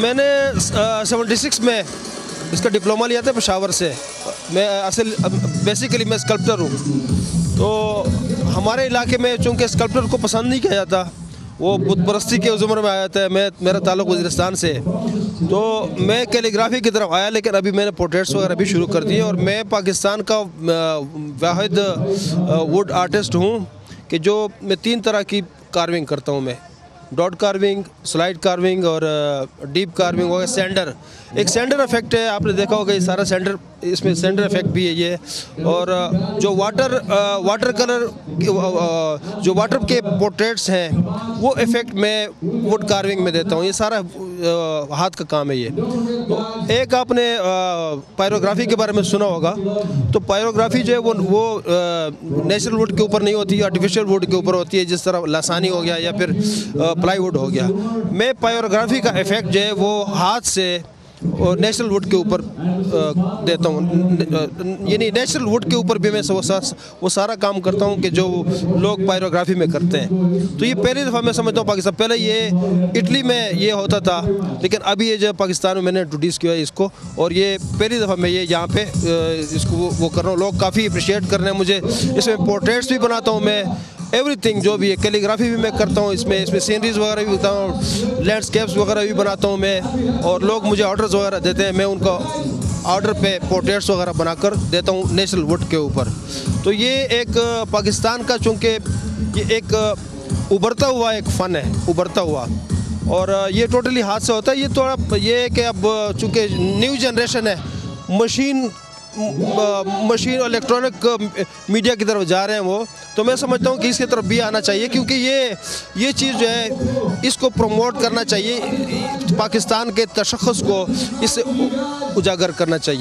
मैंने seventy six में इसका डिप्लोमा लिया था पेशावर से। मैं असल बेसिकली मैं स्कल्प्टर हूँ। तो हमारे इलाके में चूँकि स्कल्प्टर को पसंद नहीं किया जाता, वो बुत परस्ती के उम्र में आया था, मैं, मेरा ताल्लुक वजीरस्तान से। तो मैं कैलीग्राफी की तरफ़ आया, लेकिन अभी मैंने पोर्ट्रेट्स वगैरह भी शुरू कर दिए, और मैं पाकिस्तान का वाहिद वुड आर्टिस्ट हूँ, कि जो मैं तीन तरह की कार्विंग करता हूँ मैं। डॉट कार्विंग, स्लाइड कार्विंग और डीप कार्विंग हो गया सेंडर। एक सेंडर इफ़ेक्ट है, आपने देखा होगा ये सारा सेंडर, इसमें सेंडर इफ़ेक्ट भी है ये। और जो वाटर वाटर कलर जो वाटर के पोर्ट्रेट्स हैं, वो इफ़ेक्ट मैं वुड कार्विंग में देता हूँ। ये सारा हाथ का काम है ये। तो एक आपने पायरोग्राफी के बारे में सुना होगा। तो पायरोग्राफी जो है वो वो नेचुरल वुड के ऊपर नहीं होती, आर्टिफिशियल वुड के ऊपर होती है, जिस तरह लसानी हो गया या फिर प्लाईवुड हो गया। मैं पायोग्राफी का इफ़ेक्ट जो है वो हाथ से और नेचुरल वुड के ऊपर देता हूँ। यानी नेचुरल वुड के ऊपर भी मैं वो, सा, वो सारा काम करता हूँ कि जो लोग पायरोग्राफी में करते हैं। तो ये पहली दफ़ा मैं समझता हूँ पाकिस्तान पहले ये इटली में ये होता था लेकिन अभी ये जो पाकिस्तान में मैंने इंट्रोड्यूस किया है इसको और ये पहली दफ़ा मैं ये यहाँ पे इसको वो, वो कर रहा हूँ। लोग काफ़ी अप्रिशिएट कर रहे हैं मुझे। इसमें पोर्ट्रेट्स भी बनाता हूँ मैं एवरीथिंग जो भी है कैलीग्राफी भी मैं करता हूँ, इसमें इसमें सीनरीज वगैरह भी बनाता हूँ लैंडस्केप्स वगैरह भी बनाता हूँ मैं, और लोग मुझे ऑर्डर्स वगैरह देते हैं, मैं उनको ऑर्डर पे पोर्ट्रेट्स वगैरह बनाकर देता हूँ नेशनल वुड के ऊपर। तो ये एक, पाकिस्तान का चूँकि ये एक, उभरता हुआ एक फ़न है, उभरता हुआ। और, ये टोटली हाथ से होता है, ये थोड़ा, ये कि अब चूँकि न्यू जनरेशन है मशीन मशीन और इलेक्ट्रॉनिक मीडिया की तरफ़ जा रहे हैं वो। तो मैं समझता हूँ कि इसकी तरफ़ भी आना चाहिए, क्योंकि ये ये चीज़ जो है, इसको प्रमोट करना चाहिए, पाकिस्तान के तशखस को इसे उजागर करना चाहिए।